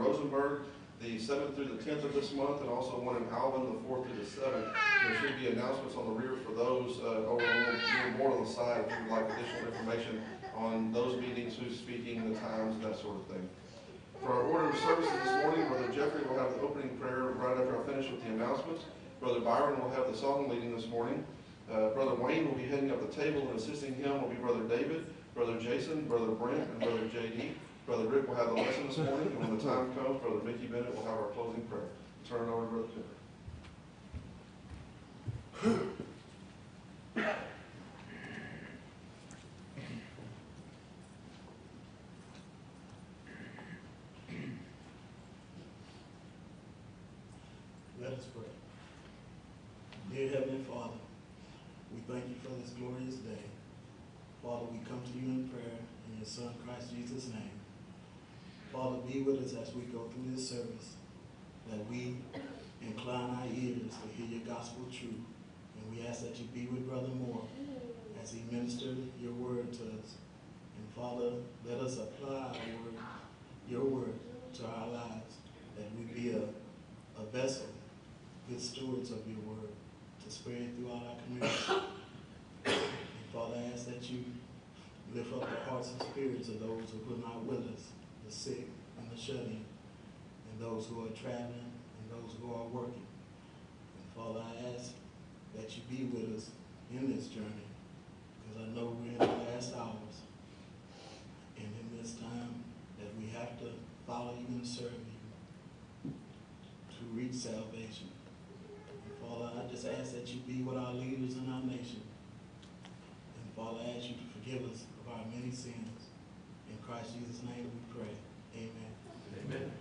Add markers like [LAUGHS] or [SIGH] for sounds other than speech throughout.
Rosenberg, the seventh through the tenth of this month, and also one in Alvin, the fourth through the seventh. There should be announcements on the rear for those, uh, over on the, board on the side, if you would like additional information on those meetings, who's speaking, the times, and that sort of thing. For our order of services this morning, Brother Jeffrey will have the opening prayer right after I finish with the announcements. Brother Byron will have the song leading this morning. Uh, Brother Wayne will be heading up the table, and assisting him will be Brother David, Brother Jason, Brother Brent, and Brother JD. Brother Rick will have the lesson this morning, and when the time comes, Brother Mickey Bennett will have our closing prayer. Turn it over to Brother Jeffrey. Let us pray. Dear Heavenly Father, we thank you for this glorious day. Father, we come to you in prayer in your Son Christ Jesus' name. Father, as we go through this service, that we incline our ears to hear your gospel truth. And we ask that you be with Brother Moore as he ministered your word to us. And Father, let us apply word, your word to our lives, that we be a, a vessel good stewards of your word to spread throughout our community. And Father, I ask that you lift up the hearts and spirits of those who are not with us, the sick and the shut-in, and those who are traveling and those who are working. And Father, I ask that you be with us in this journey, because I know we're in the last hours. And in this time that we have to follow you and serve you to reach salvation. And Father, I just ask that you be with our leaders in our nation. And Father, I ask you to forgive us of our many sins. In Christ Jesus' name we pray. Amen. Amen.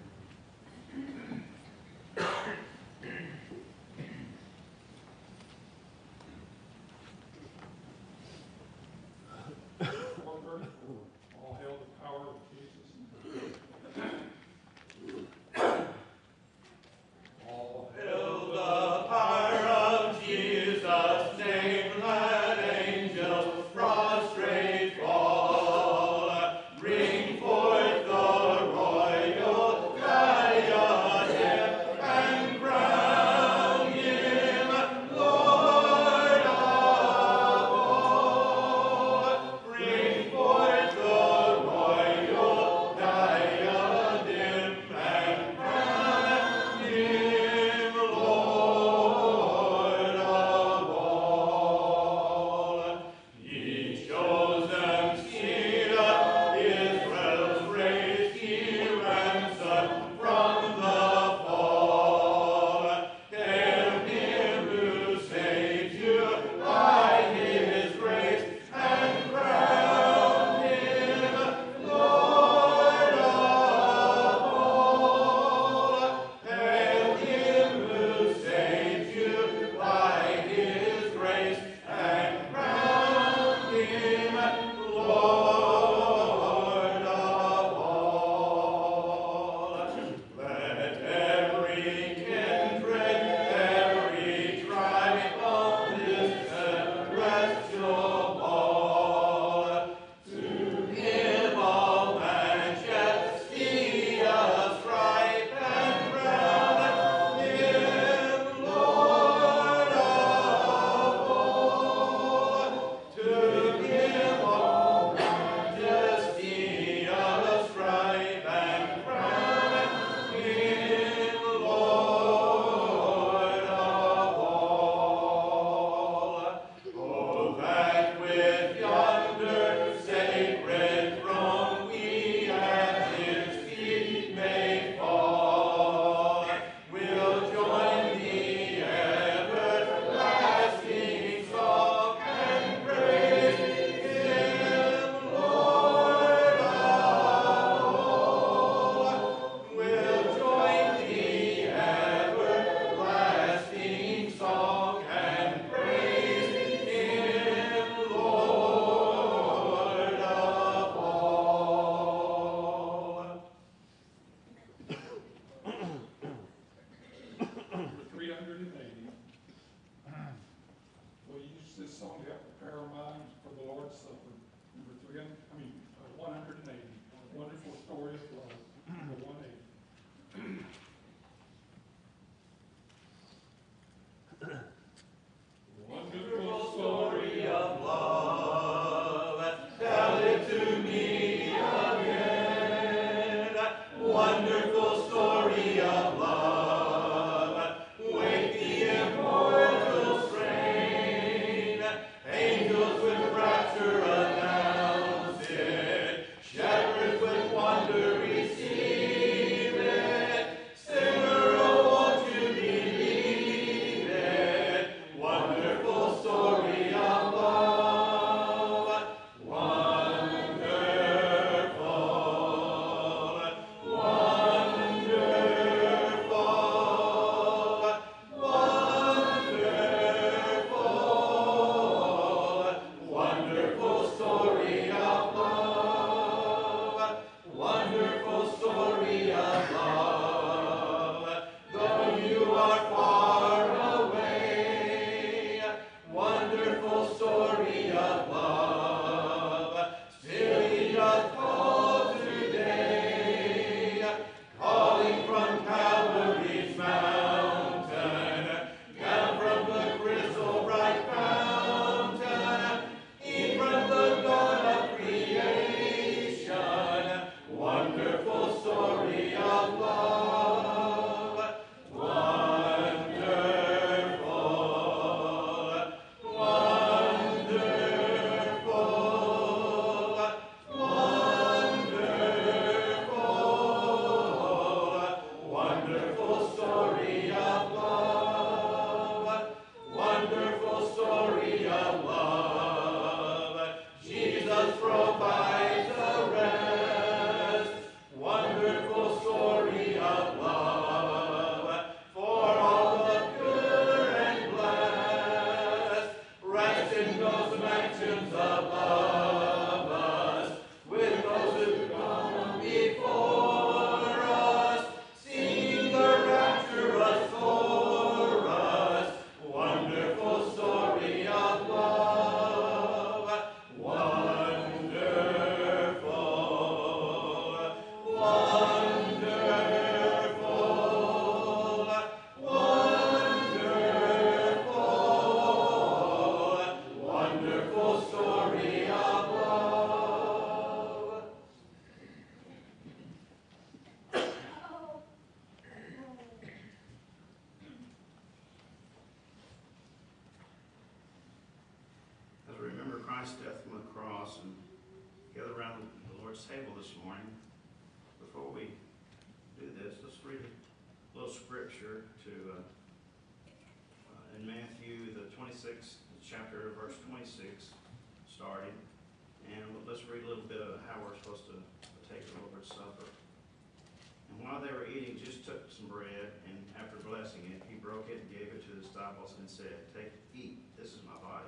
Some bread, and after blessing it, he broke it and gave it to the disciples and said, Take, eat, this is my body.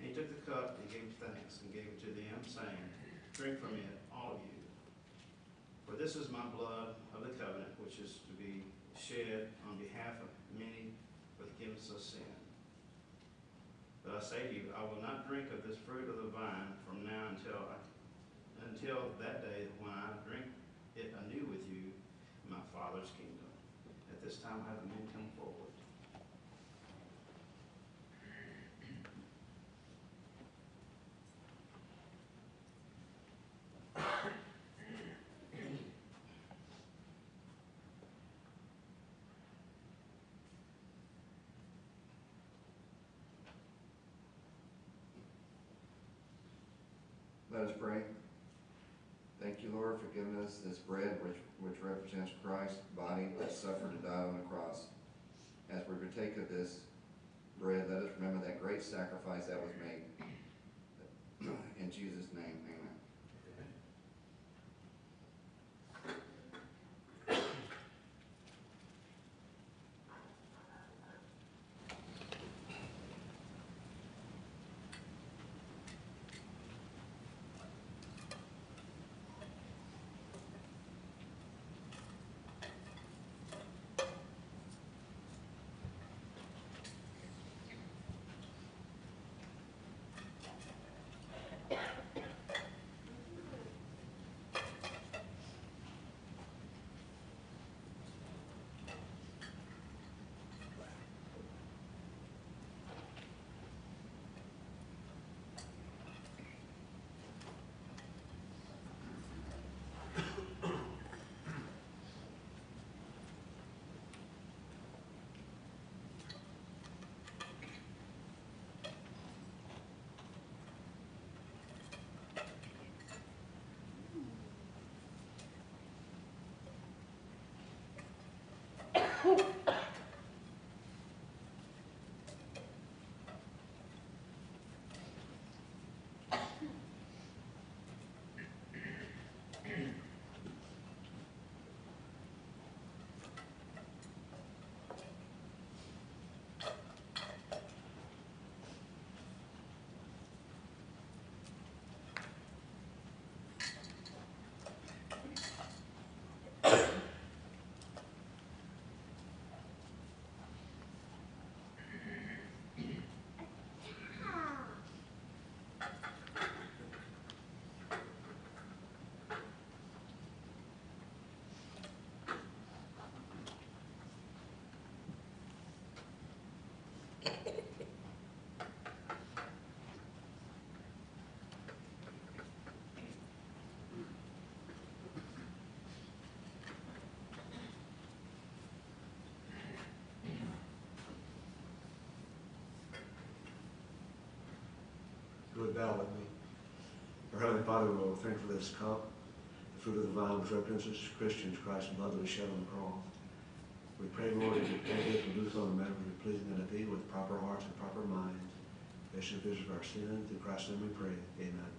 And he took the cup and gave thanks and gave it to them, saying, Drink from it, all of you. For this is my blood of the covenant, which is to be shed on behalf of many for the forgiveness of sin. But I say to you, I will not drink of this fruit of the vine from now until I, until that day when I drink it anew with you my Father's kingdom. At this time, have the men come forward. Let us pray. Giving us this bread which, which represents Christ's body that suffered and died on the cross. As we partake of this bread, let us remember that great sacrifice that was made. [CLEARS THROAT] In Jesus' name, amen. Ooh. [LAUGHS] And bow with me. Our Heavenly Father, we thank for this cup, the fruit of the vine, which represents Christians, Christ's blood that was shed on the cross. Pray, Lord, that you grant us to do so in a manner that is pleasing unto thee with proper hearts and proper minds. That should visit our sins. Through Christ's name we pray. Amen.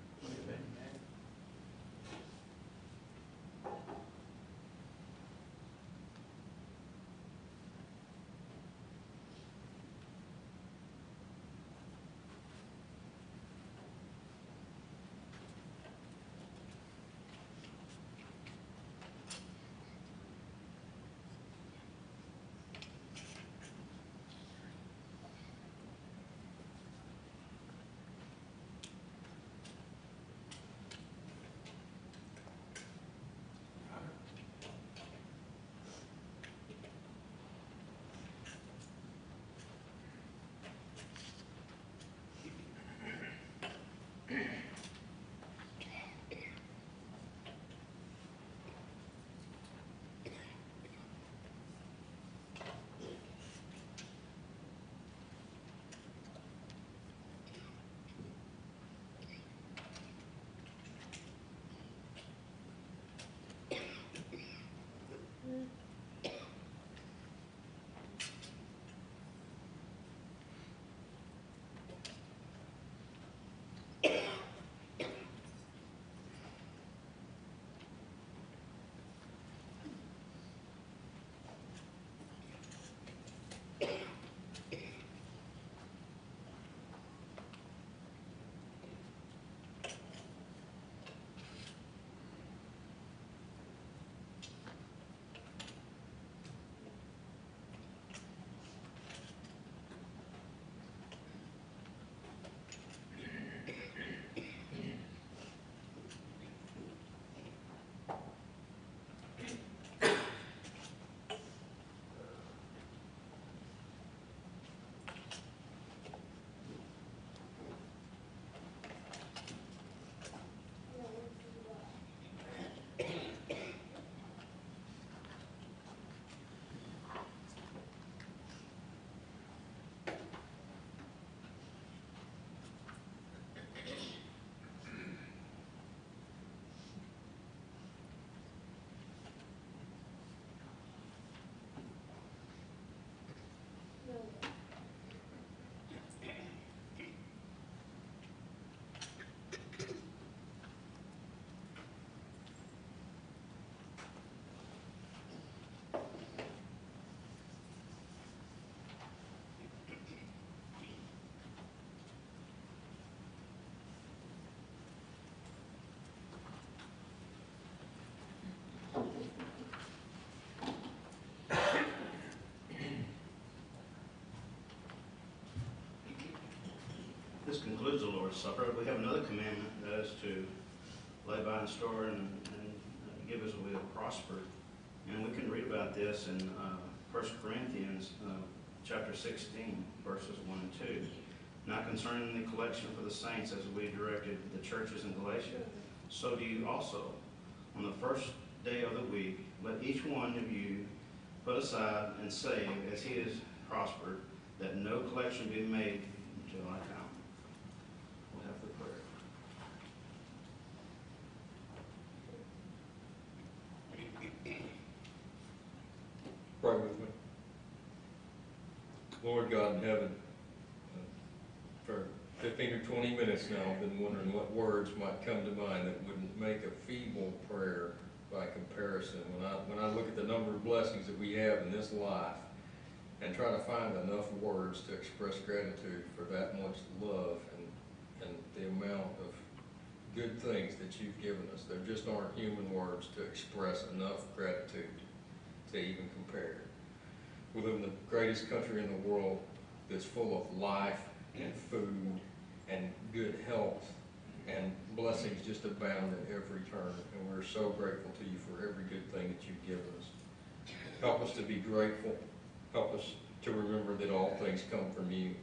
Concludes the Lord's Supper. We have another commandment, that is to lay by and store and, and give as we have prospered. And we can read about this in uh, 1 Corinthians uh, chapter 16, verses 1 and 2. Not concerning the collection for the saints, as we directed the churches in Galatia, so do you also. On the first day of the week, let each one of you put aside and save as he is prospered, that no collection be made until I come. We'll have the prayer. Pray with me. Lord God in heaven, uh, for fifteen or twenty minutes now, I've been wondering what words might come to mind that wouldn't make a feeble prayer by comparison. When I, when I look at the number of blessings that we have in this life and try to find enough words to express gratitude for that much love and, and the amount of good things that you've given us, there just aren't human words to express enough gratitude to even compare. We live in the greatest country in the world that's full of life and food and good health mm-hmm. and blessings just abound at every turn. And we're so grateful to you for every good thing that you've given us. Help us to be grateful. Help us to remember that all things come from you.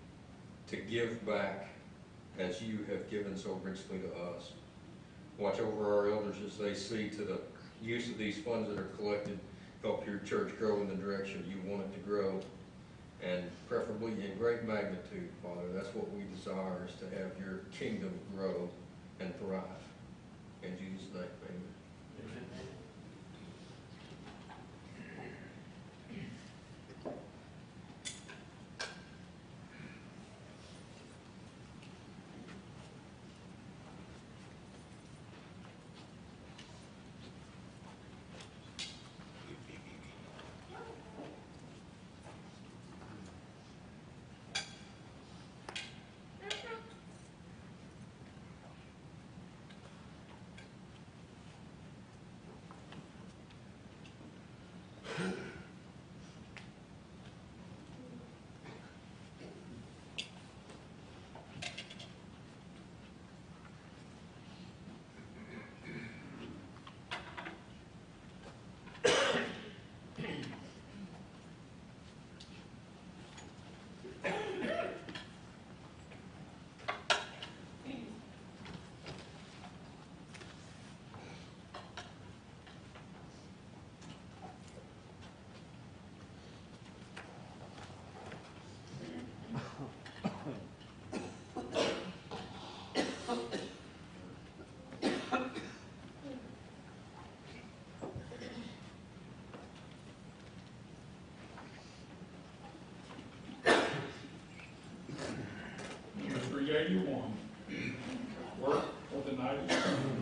To give back as you have given so richly to us. Watch over our elders as they see to the use of these funds that are collected help your church grow in the direction you want it to grow, and preferably in great magnitude, Father. That's what we desire, is to have your kingdom grow and thrive. In Jesus' name, amen. Three eighty-one, work for the night is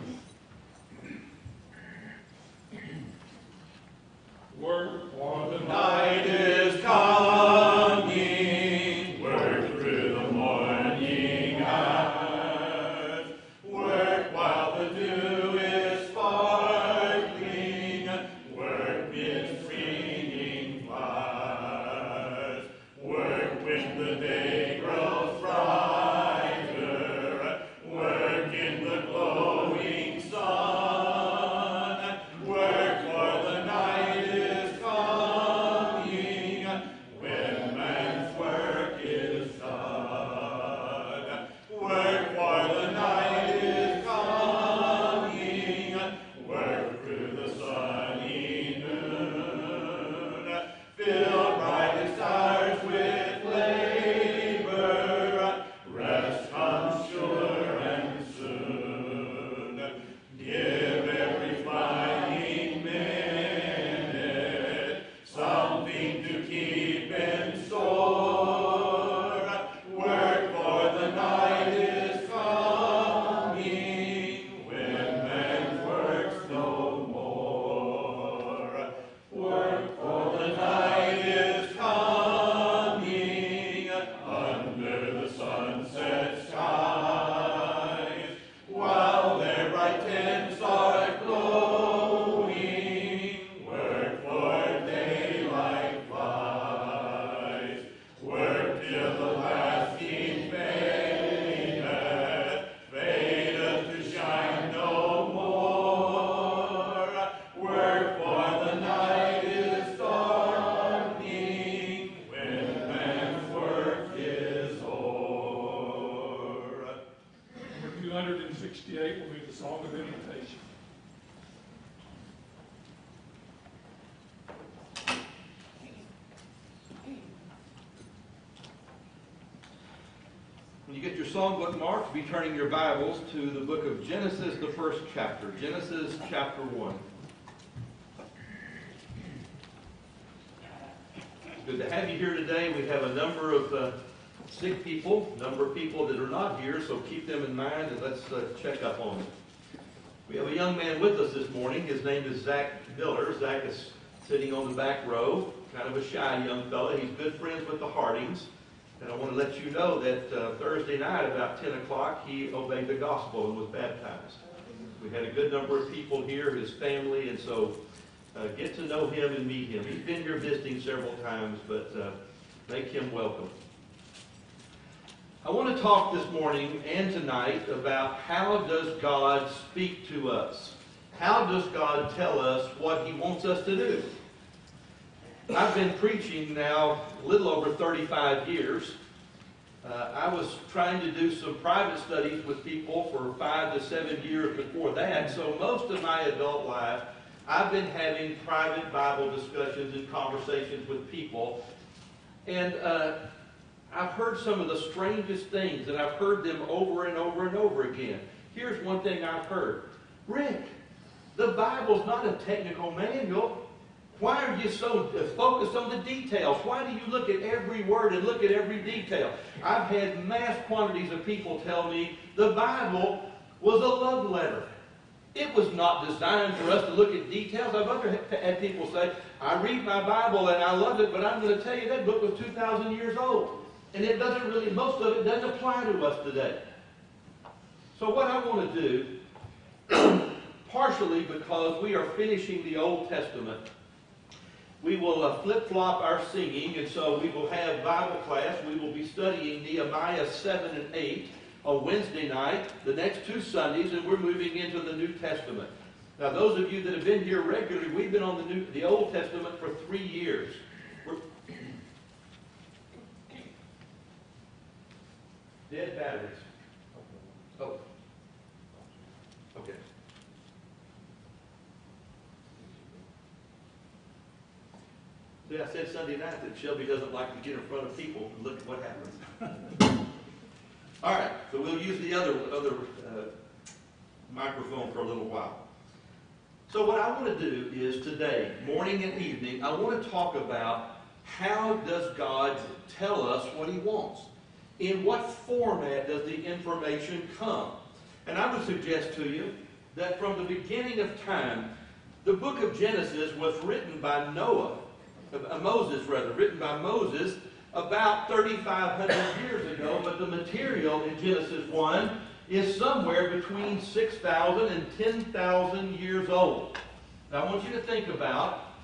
When you get your songbook marked, be turning your Bibles to the book of Genesis, the first chapter. Genesis chapter 1. Good to have you here today. We have a number of uh, sick people, number of people that are not here, so keep them in mind and let's uh, check up on them. We have a young man with us this morning. His name is Zach Miller. Zach is sitting on the back row, kind of a shy young fellow. He's good friends with the Hardings. And I want to let you know that uh, Thursday night, about 10 o'clock, he obeyed the gospel and was baptized. We had a good number of people here, his family, and so uh, get to know him and meet him. He's been here visiting several times, but uh, make him welcome. I want to talk this morning and tonight about how does God speak to us? How does God tell us what he wants us to do? I've been preaching now a little over 35 years. Uh, I was trying to do some private studies with people for five to seven years before that, so most of my adult life, I've been having private Bible discussions and conversations with people. And uh, I've heard some of the strangest things, and I've heard them over and over and over again. Here's one thing I've heard Rick, the Bible's not a technical manual. Why are you so focused on the details? Why do you look at every word and look at every detail? I've had mass quantities of people tell me the Bible was a love letter. It was not designed for us to look at details. I've other had people say, I read my Bible and I love it, but I'm going to tell you that book was 2,000 years old. And it doesn't really, most of it doesn't apply to us today. So what I want to do, [CLEARS THROAT] partially because we are finishing the Old Testament, we will uh, flip-flop our singing, and so we will have Bible class. We will be studying Nehemiah 7 and 8 on Wednesday night, the next two Sundays, and we're moving into the New Testament. Now, those of you that have been here regularly, we've been on the, New, the Old Testament for three years. We're Dead batteries. Oh. Okay. See, I said Sunday night that Shelby doesn't like to get in front of people and look at what happens. [LAUGHS] All right, so we'll use the other, other uh, microphone for a little while. So what I want to do is today, morning and evening, I want to talk about how does God tell us what he wants? In what format does the information come? And I would suggest to you that from the beginning of time, the book of Genesis was written by Noah, uh, Moses rather, written by Moses about 3,500 years ago, but the material in Genesis 1 is somewhere between 6,000 and 10,000 years old. Now I want you to think about,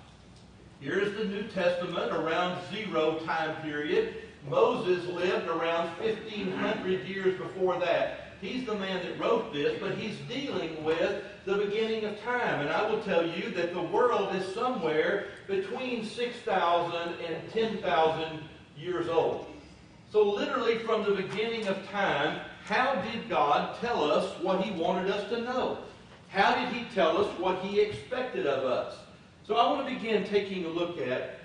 here's the New Testament around zero time period. Moses lived around 1,500 years before that. He's the man that wrote this, but he's dealing with the beginning of time. And I will tell you that the world is somewhere between 6,000 and 10,000 years old. So literally from the beginning of time, how did God tell us what he wanted us to know? How did he tell us what he expected of us? So I want to begin taking a look at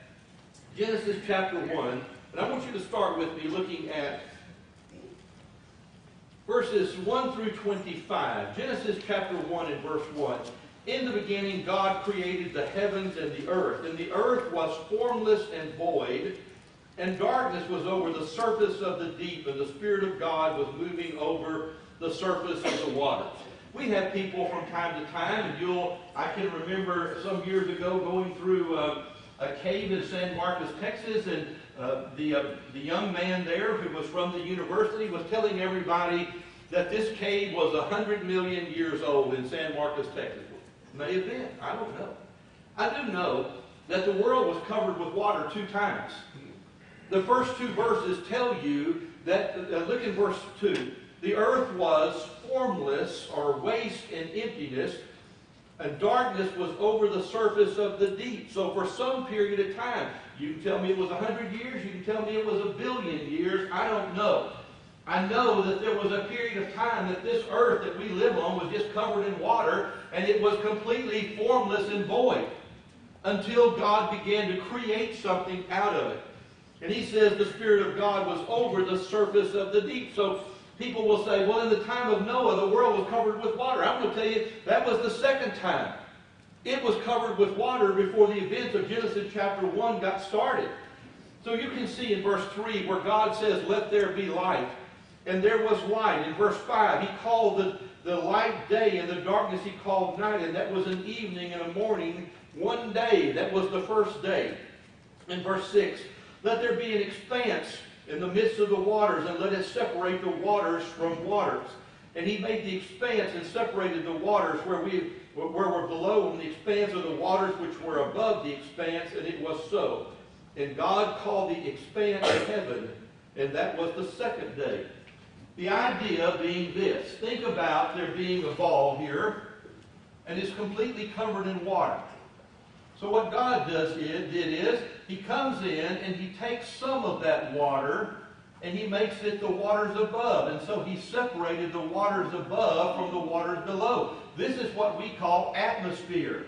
Genesis chapter 1, and I want you to start with me looking at verses 1 through 25. Genesis chapter 1 and verse 1. In the beginning, God created the heavens and the earth, and the earth was formless and void, and darkness was over the surface of the deep, and the Spirit of God was moving over the surface of the waters. We have people from time to time, and you'll, I can remember some years ago going through uh, a cave in San Marcos, Texas, and uh, the, uh, the young man there who was from the university was telling everybody that this cave was 100 million years old in San Marcos, Texas. May have been. I don't know. I do know that the world was covered with water two times. The first two verses tell you that, uh, look in verse 2, the earth was formless or waste and emptiness, and darkness was over the surface of the deep. So for some period of time, you can tell me it was 100 years, you can tell me it was a billion years, I don't know. I know that there was a period of time that this earth that we live on was just covered in water and it was completely formless and void until God began to create something out of it. And he says the Spirit of God was over the surface of the deep. So people will say, well, in the time of Noah, the world was covered with water. I'm going to tell you, that was the second time. It was covered with water before the events of Genesis chapter 1 got started. So you can see in verse 3 where God says, let there be light. And there was light. In verse 5, he called the, the light day and the darkness he called night. And that was an evening and a morning, one day. That was the first day. In verse 6, let there be an expanse in the midst of the waters, and let it separate the waters from waters. And he made the expanse and separated the waters where we where were below and the expanse of the waters which were above the expanse, and it was so. And God called the expanse heaven, and that was the second day. The idea being this. Think about there being a ball here, and it's completely covered in water. So what God does did is, He comes in and He takes some of that water and He makes it the waters above. And so He separated the waters above from the waters below. This is what we call atmosphere.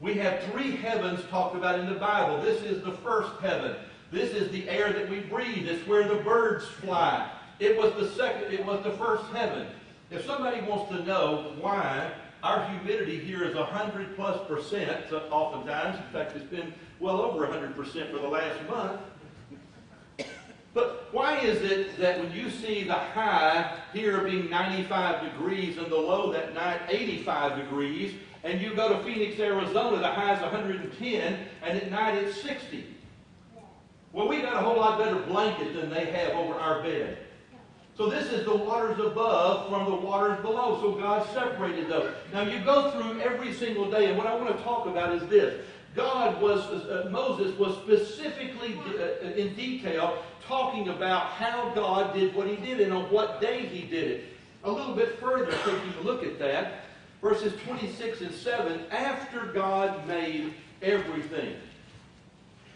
We have three heavens talked about in the Bible. This is the first heaven. This is the air that we breathe. It's where the birds fly. It was the second, it was the first heaven. If somebody wants to know why our humidity here is 100 plus percent, oftentimes, in fact, it's been well over 100 percent for the last month. But why is it that when you see the high here being 95 degrees and the low that night 85 degrees, and you go to Phoenix, Arizona, the high is 110, and at night it's 60? Well, we got a whole lot better blanket than they have over our bed. So this is the waters above from the waters below. So God separated those. Now you go through every single day, and what I want to talk about is this. God was, uh, Moses was specifically uh, in detail talking about how God did what he did and on what day he did it. A little bit further, taking a look at that, verses 26 and 7, after God made everything.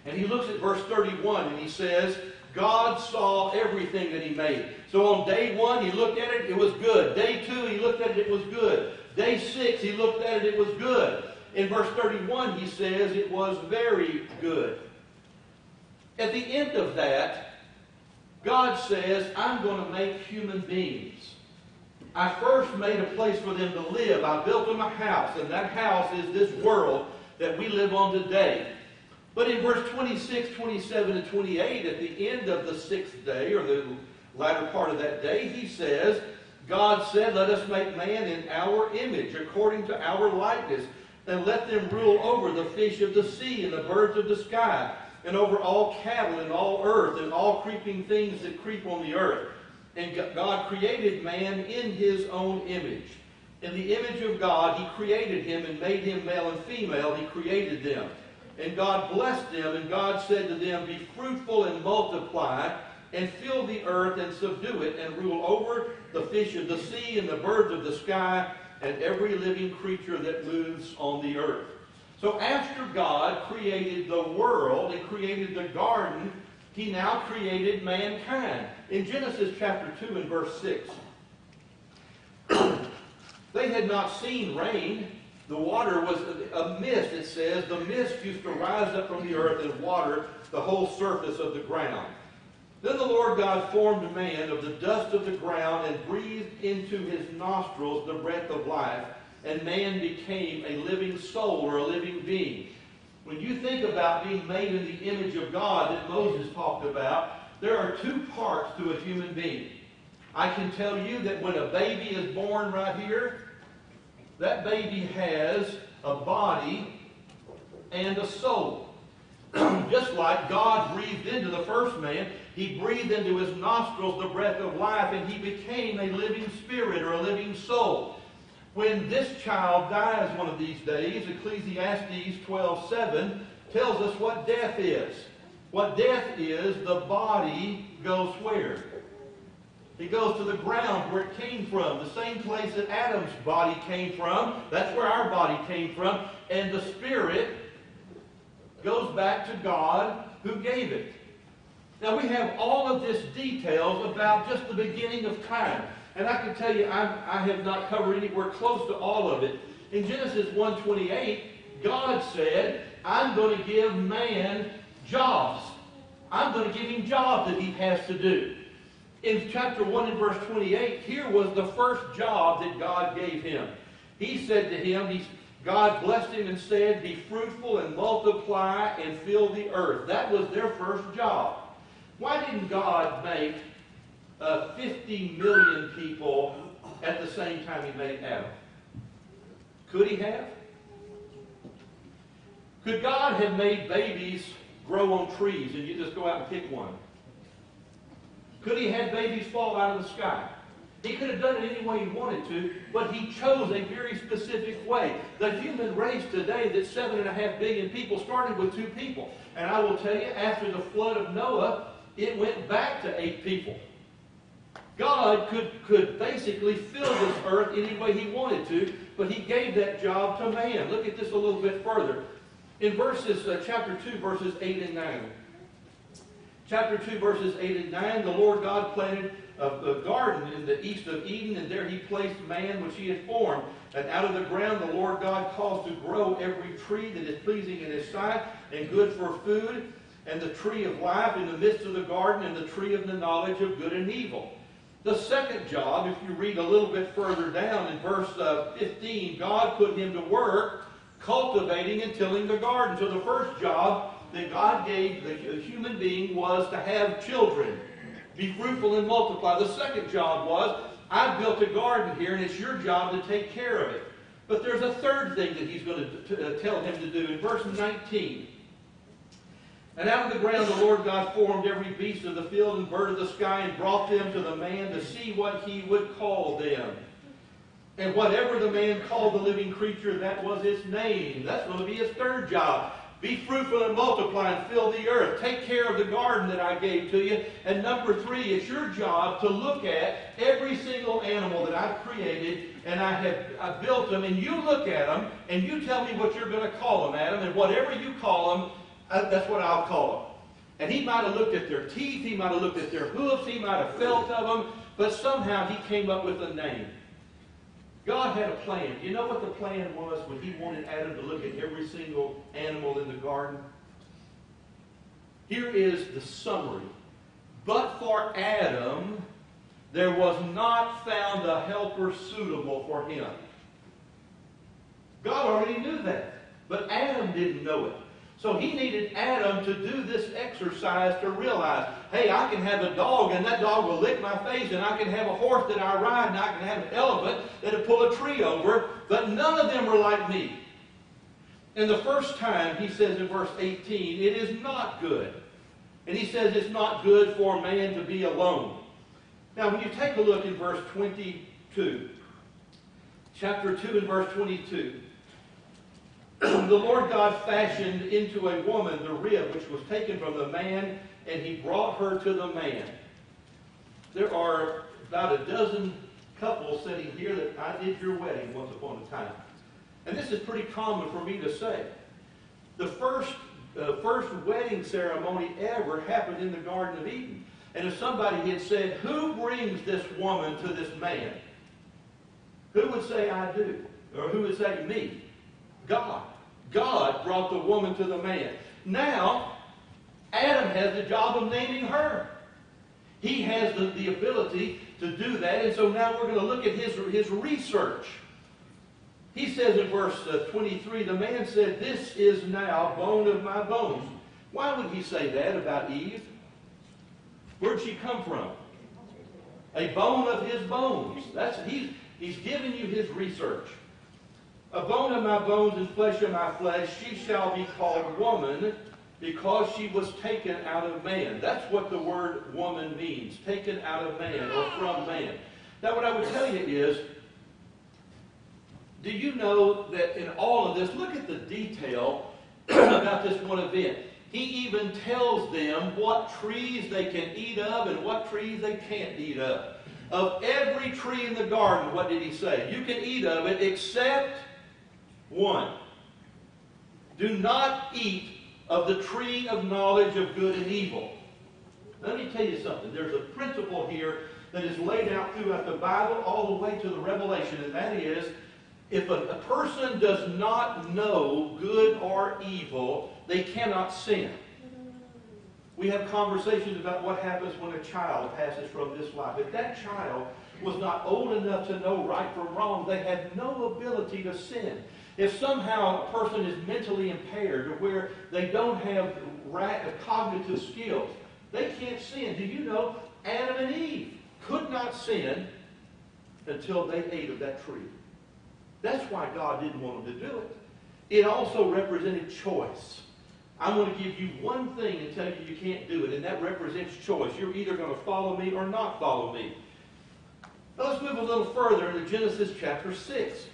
And he looks at verse 31 and he says, God saw everything that he made. So on day one, he looked at it, it was good. Day two, he looked at it, it was good. Day six, he looked at it, it was good. In verse 31, he says it was very good. At the end of that, God says, I'm going to make human beings. I first made a place for them to live. I built them a house, and that house is this world that we live on today. But in verse 26, 27, and 28, at the end of the sixth day, or the latter part of that day, he says, God said, Let us make man in our image, according to our likeness, and let them rule over the fish of the sea and the birds of the sky, and over all cattle and all earth, and all creeping things that creep on the earth. And God created man in his own image. In the image of God, he created him and made him male and female. He created them. And God blessed them, and God said to them, Be fruitful and multiply, and fill the earth and subdue it, and rule over the fish of the sea and the birds of the sky, and every living creature that moves on the earth. So after God created the world and created the garden, he now created mankind. In Genesis chapter 2 and verse 6, [CLEARS THROAT] they had not seen rain. The water was a mist, it says. The mist used to rise up from the earth and water the whole surface of the ground. Then the Lord God formed man of the dust of the ground and breathed into his nostrils the breath of life, and man became a living soul or a living being. When you think about being made in the image of God that Moses talked about, there are two parts to a human being. I can tell you that when a baby is born right here, that baby has a body and a soul. [CLEARS THROAT] Just like God breathed into the first man, he breathed into his nostrils the breath of life, and he became a living spirit or a living soul. When this child dies one of these days, Ecclesiastes 12:7 tells us what death is. What death is, the body goes where? It goes to the ground where it came from, the same place that Adam's body came from. That's where our body came from. And the spirit goes back to God who gave it. Now we have all of this details about just the beginning of time. And I can tell you, I'm, I have not covered anywhere close to all of it. In Genesis 1.28, God said, I'm going to give man jobs. I'm going to give him jobs that he has to do. In chapter 1 and verse 28, here was the first job that God gave him. He said to him, he's, God blessed him and said, Be fruitful and multiply and fill the earth. That was their first job. Why didn't God make uh, 50 million people at the same time he made Adam? Could he have? Could God have made babies grow on trees and you just go out and pick one? Could he have babies fall out of the sky? He could have done it any way he wanted to, but he chose a very specific way. The human race today, that seven and a half billion people, started with two people. And I will tell you, after the flood of Noah, it went back to eight people. God could, could basically fill this earth any way he wanted to, but he gave that job to man. Look at this a little bit further. In verses, uh, chapter 2, verses 8 and 9. Chapter 2, verses 8 and 9, the Lord God planted a, a garden in the east of Eden, and there he placed man which he had formed. And out of the ground the Lord God caused to grow every tree that is pleasing in his sight and good for food, and the tree of life in the midst of the garden, and the tree of the knowledge of good and evil. The second job, if you read a little bit further down in verse uh, 15, God put him to work cultivating and tilling the garden. So the first job that God gave the human being was to have children. Be fruitful and multiply. The second job was, I've built a garden here and it's your job to take care of it. But there's a third thing that he's going to uh, tell him to do in verse 19. And out of the ground the Lord God formed every beast of the field and bird of the sky and brought them to the man to see what he would call them. And whatever the man called the living creature, that was its name. That's going to be his third job. Be fruitful and multiply and fill the earth. Take care of the garden that I gave to you. And number three, it's your job to look at every single animal that I've created and I have I've built them. And you look at them and you tell me what you're going to call them, Adam. And whatever you call them, uh, that's what I'll call them. And he might have looked at their teeth, he might have looked at their hoofs, he might have felt of them, but somehow he came up with a name. God had a plan. You know what the plan was when he wanted Adam to look at every single animal in the garden? Here is the summary. But for Adam, there was not found a helper suitable for him. God already knew that, but Adam didn't know it. So he needed Adam to do this exercise to realize, hey, I can have a dog and that dog will lick my face, and I can have a horse that I ride, and I can have an elephant that'll pull a tree over, but none of them are like me. And the first time, he says in verse 18, it is not good. And he says it's not good for a man to be alone. Now, when you take a look in verse 22, chapter 2 and verse 22, the Lord God fashioned into a woman the rib which was taken from the man, and he brought her to the man. There are about a dozen couples sitting here that I did your wedding once upon a time. And this is pretty common for me to say. The first, uh, first wedding ceremony ever happened in the Garden of Eden. And if somebody had said, Who brings this woman to this man? Who would say, I do? Or who would say, Me? God. God brought the woman to the man. Now, Adam has the job of naming her. He has the, the ability to do that, and so now we're going to look at his, his research. He says in verse uh, 23, the man said, This is now bone of my bones. Why would he say that about Eve? Where'd she come from? A bone of his bones. That's he's he's giving you his research. A bone of my bones and flesh of my flesh, she shall be called woman, because she was taken out of man. That's what the word woman means, taken out of man or from man. Now, what I would tell you is, do you know that in all of this, look at the detail [CLEARS THROAT] about this one event. He even tells them what trees they can eat of and what trees they can't eat of. Of every tree in the garden, what did he say? You can eat of it except one. Do not eat of the tree of knowledge of good and evil. Let me tell you something. There's a principle here that is laid out throughout the Bible all the way to the Revelation, and that is if a, a person does not know good or evil, they cannot sin. We have conversations about what happens when a child passes from this life. If that child was not old enough to know right from wrong, they had no ability to sin. If somehow a person is mentally impaired or where they don't have cognitive skills, they can't sin. Do you know Adam and Eve could not sin until they ate of that tree? That's why God didn't want them to do it. It also represented choice. I'm going to give you one thing and tell you you can't do it, and that represents choice. You're either going to follow me or not follow me. Now let's move a little further into Genesis chapter 6.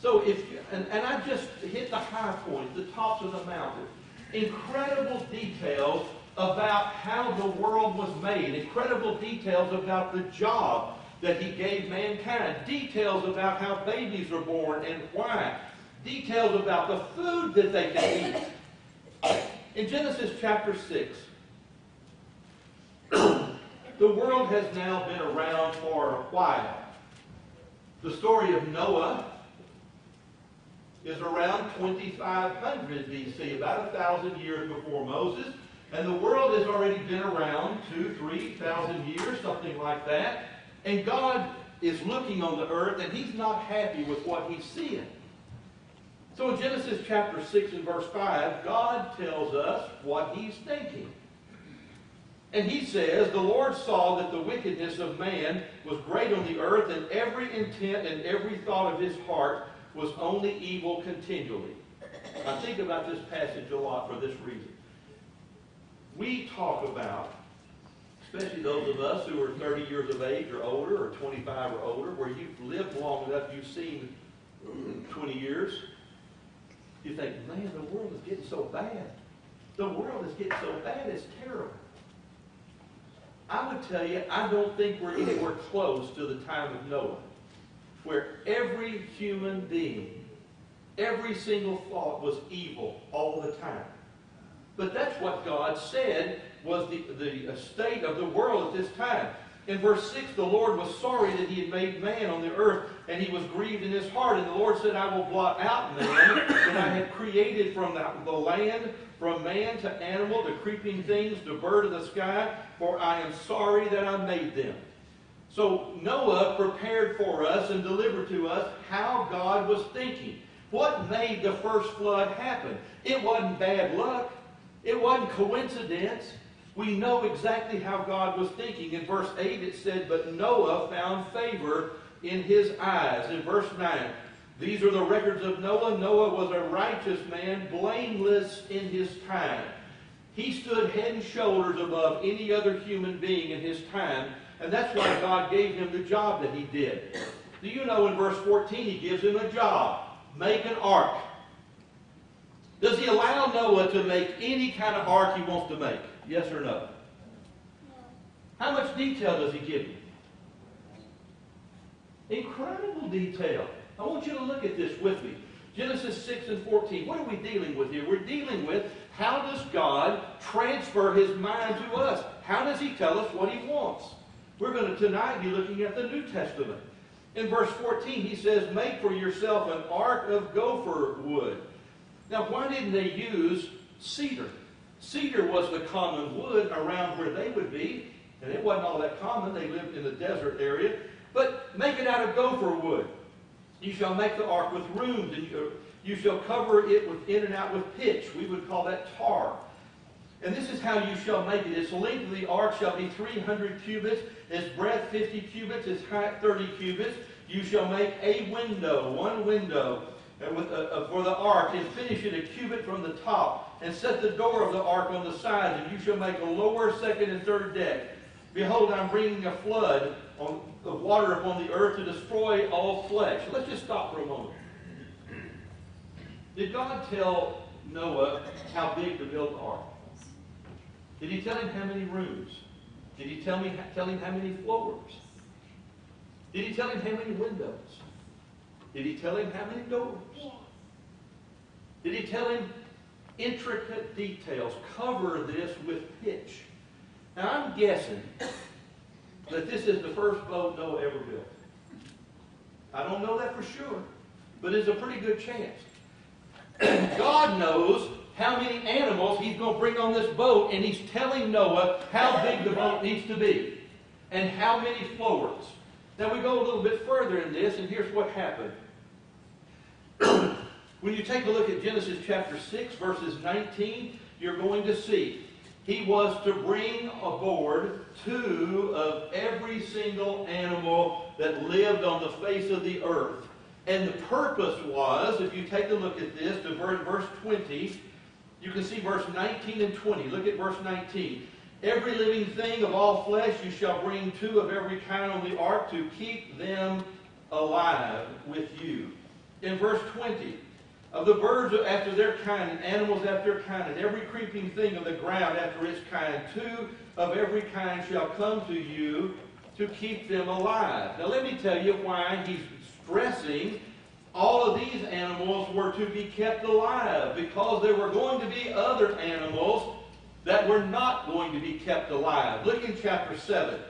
So if you, and, and I just hit the high points, the tops of the mountain. Incredible details about how the world was made. Incredible details about the job that he gave mankind. Details about how babies are born and why. Details about the food that they can eat. In Genesis chapter 6, [CLEARS THROAT] the world has now been around for a while. The story of Noah is around 2500 BC, about a thousand years before Moses. And the world has already been around two, three thousand years, something like that. And God is looking on the earth and he's not happy with what he's seeing. So in Genesis chapter 6 and verse 5, God tells us what he's thinking. And he says, The Lord saw that the wickedness of man was great on the earth, and every intent and every thought of his heart was only evil continually. I think about this passage a lot for this reason. We talk about, especially those of us who are 30 years of age or older, or 25 or older, where you've lived long enough, you've seen 20 years, you think, man, the world is getting so bad. The world is getting so bad, it's terrible. I would tell you, I don't think we're anywhere close to the time of Noah, where every human being, every single thought was evil all the time. But that's what God said was the, the uh, state of the world at this time. In verse 6, the Lord was sorry that he had made man on the earth, and he was grieved in his heart. And the Lord said, I will blot out man that I have created from the, the land, from man to animal, to creeping things, to bird of the sky, for I am sorry that I made them. So Noah prepared for us and delivered to us how God was thinking. What made the first flood happen? It wasn't bad luck. It wasn't coincidence. We know exactly how God was thinking. In verse 8 it said, But Noah found favor in his eyes. In verse 9, these are the records of Noah. Noah was a righteous man, blameless in his time. He stood head and shoulders above any other human being in his time, and that's why God gave him the job that he did. Do you know in verse 14 he gives him a job? Make an ark. Does he allow Noah to make any kind of ark he wants to make? Yes or no? How much detail does he give you? Incredible detail. I want you to look at this with me. Genesis 6 and 14. What are we dealing with here? We're dealing with how does God transfer his mind to us? How does he tell us what he wants? We're going to tonight be looking at the New Testament. In verse 14, he says, Make for yourself an ark of gopher wood. Now, why didn't they use cedar? Cedar was the common wood around where they would be, and it wasn't all that common. They lived in the desert area. But make it out of gopher wood. You shall make the ark with rooms, and you, uh, you shall cover it with in and out with pitch. We would call that tar. And this is how you shall make it. Its length of the ark shall be 300 cubits, its breadth 50 cubits, its height 30 cubits. You shall make a window, one window, with, uh, uh, for the ark, and finish it a cubit from the top, and set the door of the ark on the sides, and you shall make a lower, second, and third deck. Behold, I'm bringing a flood on the water upon the earth to destroy all flesh. Let's just stop for a moment. Did God tell Noah how big to build the ark? Did he tell him how many rooms? Did he tell, me, tell him how many floors? Did he tell him how many windows? Did he tell him how many doors? Did he tell him intricate details? Cover this with pitch. Now, I'm guessing that this is the first boat Noah ever built. I don't know that for sure, but it's a pretty good chance. [CLEARS THROAT] God knows how many animals he's going to bring on this boat, and he's telling Noah how big the boat needs to be and how many floors. Now we go a little bit further in this, and here's what happened. [CLEARS THROAT] when you take a look at Genesis chapter 6, verses 19, you're going to see he was to bring aboard two of every single animal that lived on the face of the earth. And the purpose was, if you take a look at this, to verse 20, you can see verse 19 and 20. Look at verse 19. Every living thing of all flesh you shall bring two of every kind on the ark to keep them alive with you. In verse 20, of the birds after their kind, and animals after their kind, and every creeping thing of the ground after its kind, two of every kind shall come to you to keep them alive. Now let me tell you why he's stressing all of these animals were to be kept alive, because there were going to be other animals that were not going to be kept alive. Look in chapter 7.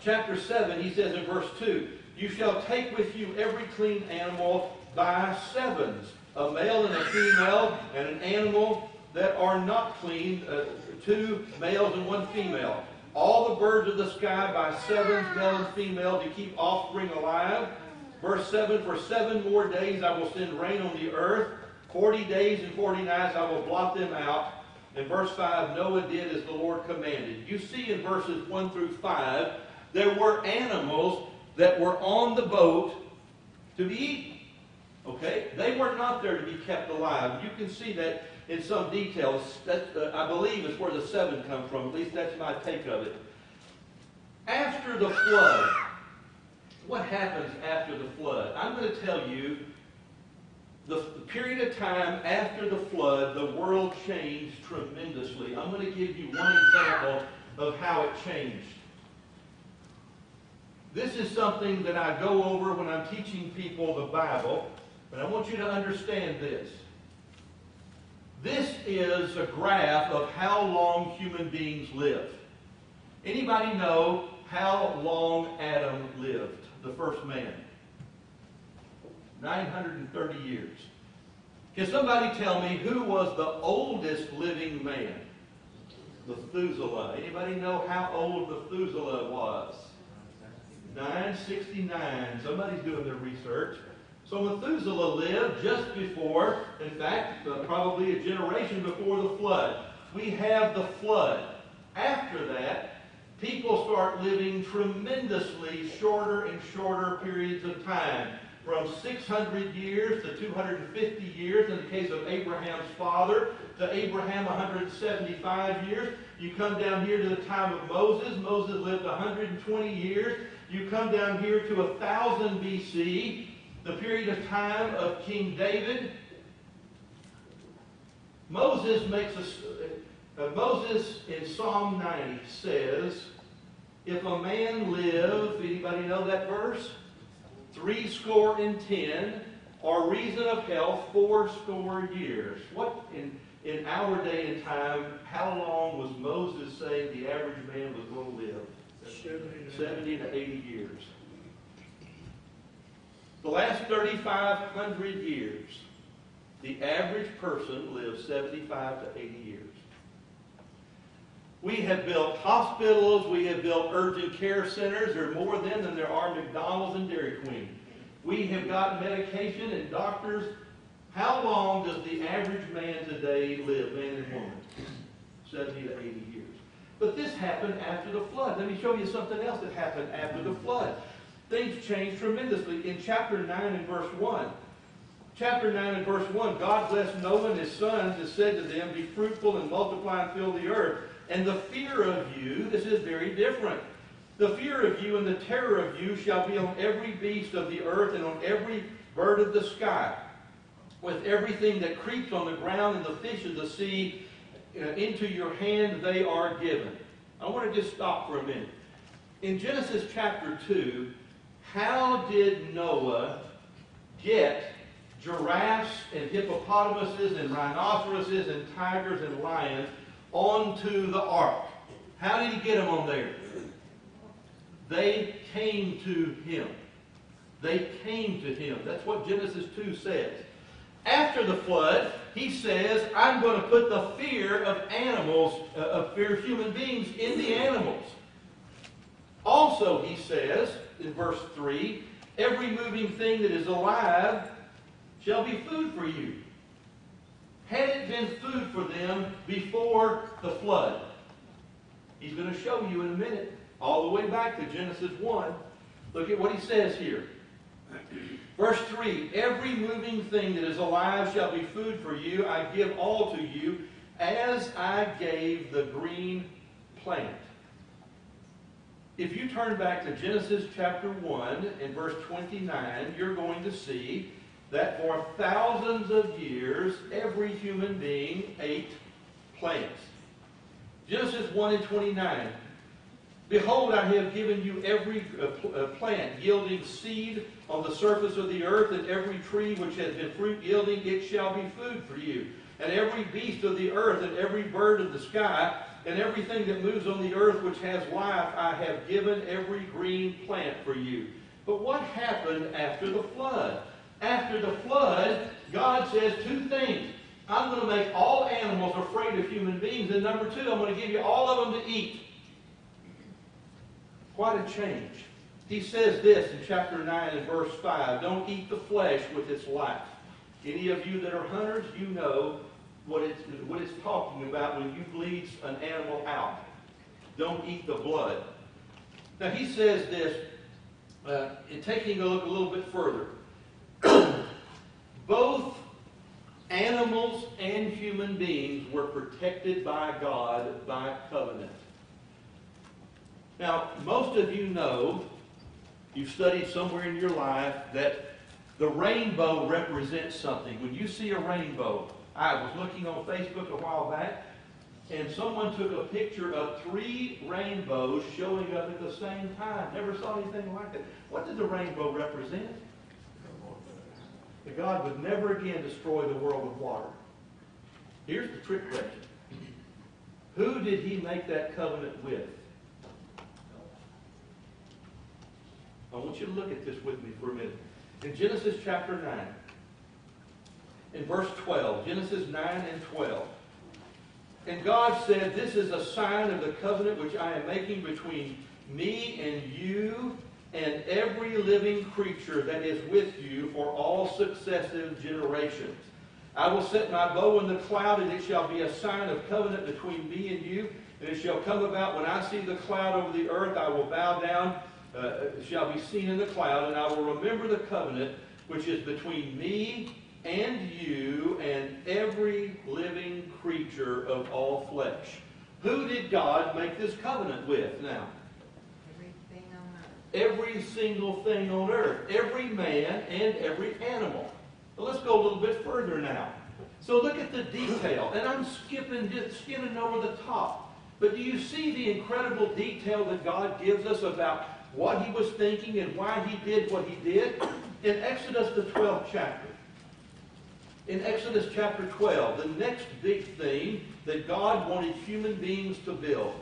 Chapter 7, he says in verse 2, You shall take with you every clean animal by sevens, a male and a female, and an animal that are not clean, uh, two males and one female. All the birds of the sky by sevens, male and female, to keep offspring alive. Verse 7 For seven more days I will send rain on the earth. Forty days and forty nights I will blot them out. In verse 5, Noah did as the Lord commanded. You see in verses 1 through 5, there were animals that were on the boat to be eaten. Okay? They were not there to be kept alive. You can see that in some details. That, uh, I believe is where the seven come from. At least that's my take of it. After the flood, what happens after the flood? I'm going to tell you the, the period of time after the flood, the world changed tremendously. I'm going to give you one example of how it changed. This is something that I go over when I'm teaching people the Bible. But I want you to understand this. This is a graph of how long human beings live. Anybody know how long Adam lived, the first man? 930 years. Can somebody tell me who was the oldest living man? Methuselah. Anybody know how old Methuselah was? 969. Somebody's doing their research. So Methuselah lived just before, in fact, uh, probably a generation before the flood. We have the flood. After that, people start living tremendously shorter and shorter periods of time. From 600 years to 250 years in the case of Abraham's father, to Abraham 175 years. You come down here to the time of Moses. Moses lived 120 years. You come down here to 1000 BC the period of time of King David, Moses makes a, uh, Moses in Psalm 90 says, if a man live, anybody know that verse? Three score and ten, or reason of health, four score years. What in, in our day and time, how long was Moses saying the average man was going to live? 70 to 80 years. The last 3,500 years, the average person lives 75 to 80 years. We have built hospitals, we have built urgent care centers. There are more of them than there are McDonald's and Dairy Queen. We have got medication and doctors. How long does the average man today live, man and woman? 70 to 80 years. But this happened after the flood. Let me show you something else that happened after the flood things changed tremendously. In chapter 9 and verse 1, chapter 9 and verse 1, God blessed Noah and his sons and said to them, Be fruitful and multiply and fill the earth. And the fear of you, this is very different. The fear of you and the terror of you shall be on every beast of the earth and on every bird of the sky, with everything that creeps on the ground and the fish of the sea. Uh, into your hand they are given. I want to just stop for a minute. In Genesis chapter 2, how did Noah get giraffes and hippopotamuses and rhinoceroses and tigers and lions onto the ark? How did he get them on there? They came to him. They came to him. That's what Genesis 2 says. After the flood, he says, I'm going to put the fear of animals, uh, of fear of human beings in the animals. Also, he says in verse 3 every moving thing that is alive shall be food for you. Had it been food for them before the flood? He's going to show you in a minute, all the way back to Genesis 1. Look at what he says here. Verse 3 Every moving thing that is alive shall be food for you. I give all to you, as I gave the green plant. If you turn back to Genesis chapter 1 and verse 29, you're going to see that for thousands of years, every human being ate plants. Genesis 1 and 29. Behold, I have given you every uh, uh, plant yielding seed on the surface of the earth, and every tree which has been fruit yielding, it shall be food for you. And every beast of the earth, and every bird of the sky, and everything that moves on the earth which has life, I have given every green plant for you. But what happened after the flood? After the flood, God says two things. I'm going to make all animals afraid of human beings. And number two, I'm going to give you all of them to eat. Quite a change. He says this in chapter 9 and verse 5 Don't eat the flesh with its life. Any of you that are hunters, you know what it's, what it's talking about when you bleed an animal out. Don't eat the blood. Now he says this, uh, in taking a look a little bit further. [COUGHS] Both animals and human beings were protected by God by covenant. Now, most of you know, you've studied somewhere in your life, that the rainbow represents something. When you see a rainbow, I was looking on Facebook a while back, and someone took a picture of three rainbows showing up at the same time. Never saw anything like it. What did the rainbow represent? That God would never again destroy the world with water. Here's the trick question. Who did he make that covenant with? I want you to look at this with me for a minute. In Genesis chapter 9, in verse 12, Genesis 9 and 12. And God said, This is a sign of the covenant which I am making between me and you and every living creature that is with you for all successive generations. I will set my bow in the cloud, and it shall be a sign of covenant between me and you. And it shall come about when I see the cloud over the earth, I will bow down, uh, shall be seen in the cloud, and I will remember the covenant which is between me and you and every living creature of all flesh. Who did God make this covenant with now? Every single thing on earth, every man and every animal. Well, let's go a little bit further now. So look at the detail, and I'm skipping, just skimming over the top. But do you see the incredible detail that God gives us about what He was thinking and why He did what He did? In Exodus, the 12th chapter. In Exodus chapter 12, the next big thing that God wanted human beings to build.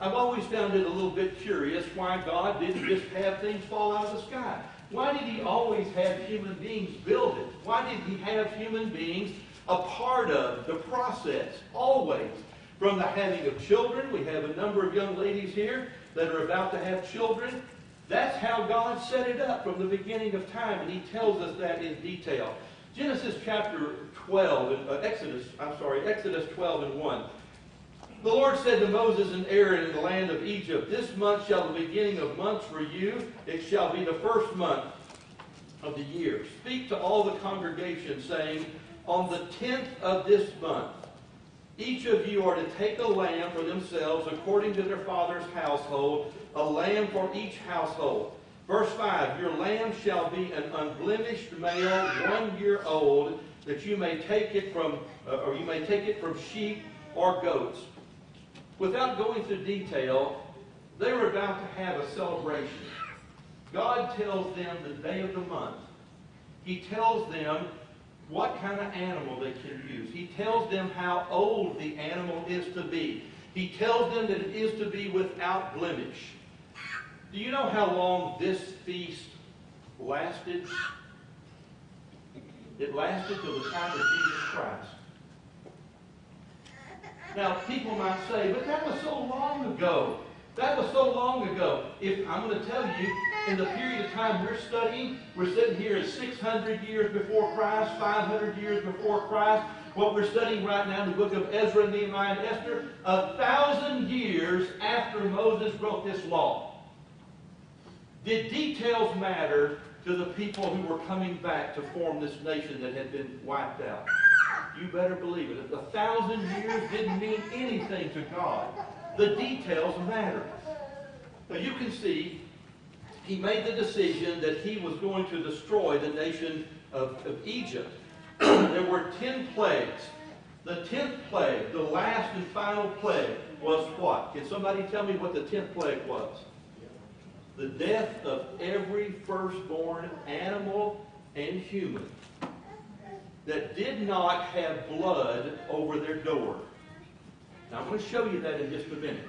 I've always found it a little bit curious why God didn't just have things fall out of the sky. Why did He always have human beings build it? Why did He have human beings a part of the process? Always. From the having of children, we have a number of young ladies here that are about to have children. That's how God set it up from the beginning of time, and He tells us that in detail. Genesis chapter 12, uh, Exodus, I'm sorry, Exodus 12 and 1. The Lord said to Moses and Aaron in the land of Egypt, This month shall the beginning of months for you. It shall be the first month of the year. Speak to all the congregation, saying, On the tenth of this month, each of you are to take a lamb for themselves according to their father's household, a lamb for each household. Verse 5 Your lamb shall be an unblemished male, one year old, that you may take it from, uh, or you may take it from sheep or goats. Without going through detail, they were about to have a celebration. God tells them the day of the month. He tells them what kind of animal they can use. He tells them how old the animal is to be. He tells them that it is to be without blemish. Do you know how long this feast lasted? It lasted till the time of Jesus Christ. Now, people might say, but that was so long ago. That was so long ago. If I'm going to tell you, in the period of time we're studying, we're sitting here at 600 years before Christ, 500 years before Christ. What we're studying right now in the book of Ezra, Nehemiah, and Esther, a thousand years after Moses wrote this law. Did details matter to the people who were coming back to form this nation that had been wiped out? You better believe it. If A thousand years didn't mean anything to God. The details matter. Now you can see he made the decision that he was going to destroy the nation of, of Egypt. [CLEARS THROAT] there were ten plagues. The tenth plague, the last and final plague, was what? Can somebody tell me what the tenth plague was? The death of every firstborn animal and human that did not have blood over their door. Now I'm going to show you that in just a minute.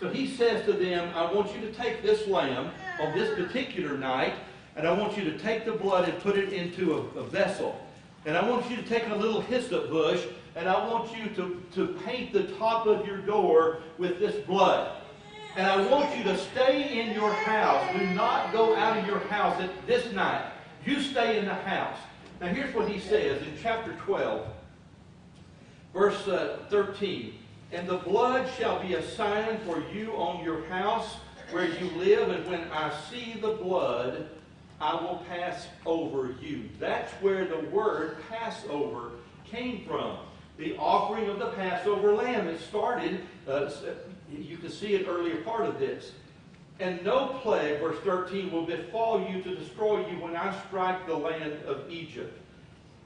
So he says to them, I want you to take this lamb on this particular night, and I want you to take the blood and put it into a, a vessel. And I want you to take a little hyssop bush, and I want you to, to paint the top of your door with this blood. And I want you to stay in your house. Do not go out of your house at this night. You stay in the house. Now here's what he says in chapter 12, verse uh, 13. And the blood shall be a sign for you on your house where you live, and when I see the blood, I will pass over you. That's where the word Passover came from. The offering of the Passover lamb. It started, uh, you can see it earlier part of this. And no plague, verse 13, will befall you to destroy you when I strike the land of Egypt.